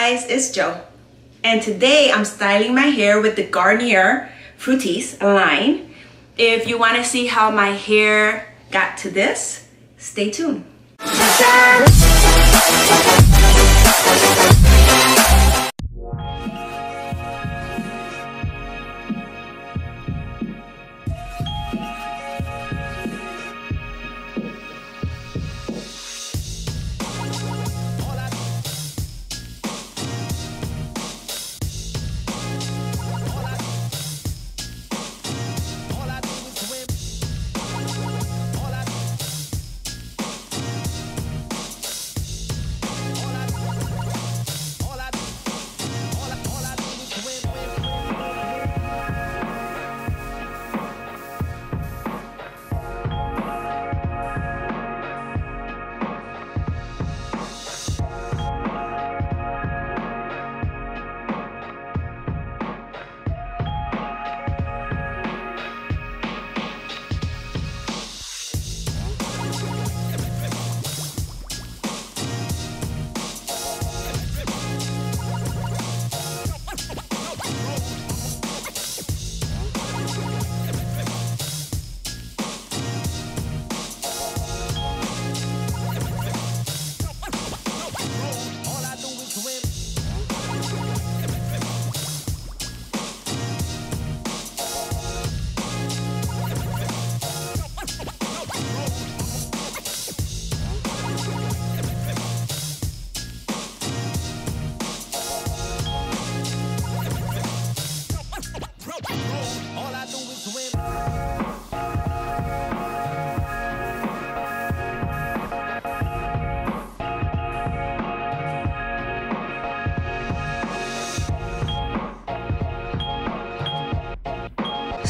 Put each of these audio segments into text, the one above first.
guys, it's Jo. And today I'm styling my hair with the Garnier Fructis line. If you want to see how my hair got to this, stay tuned.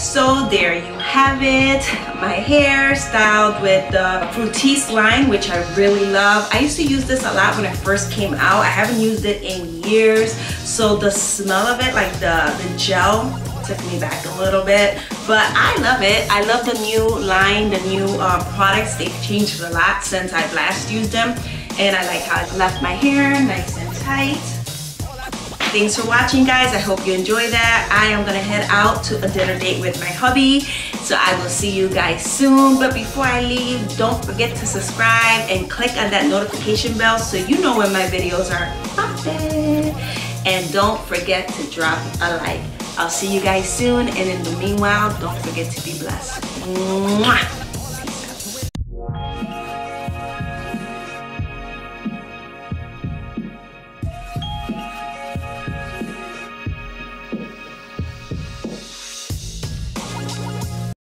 So there you have it. My hair styled with the Fructis line, which I really love. I used to use this a lot when it first came out. I haven't used it in years. So the smell of it, like the, the gel, took me back a little bit. But I love it. I love the new line, the new uh, products. They've changed a lot since I've last used them. And I like how it left my hair nice and tight. Thanks for watching guys. I hope you enjoy that. I am gonna head out to a dinner date with my hubby. So I will see you guys soon. But before I leave, don't forget to subscribe and click on that notification bell so you know when my videos are popping. And don't forget to drop a like. I'll see you guys soon. And in the meanwhile, don't forget to be blessed. Mwah!